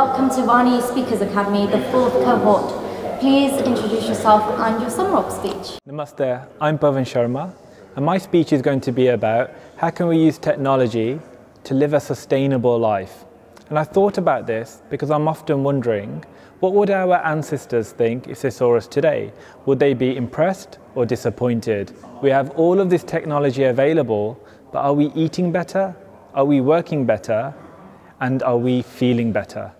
Welcome to Vaani Speakers Academy, the fourth cohort. Please introduce yourself and your summer speech. Namaste, I'm Paven Sharma, and my speech is going to be about how can we use technology to live a sustainable life. And I thought about this because I'm often wondering what would our ancestors think if they saw us today? Would they be impressed or disappointed? We have all of this technology available, but are we eating better? Are we working better? And are we feeling better?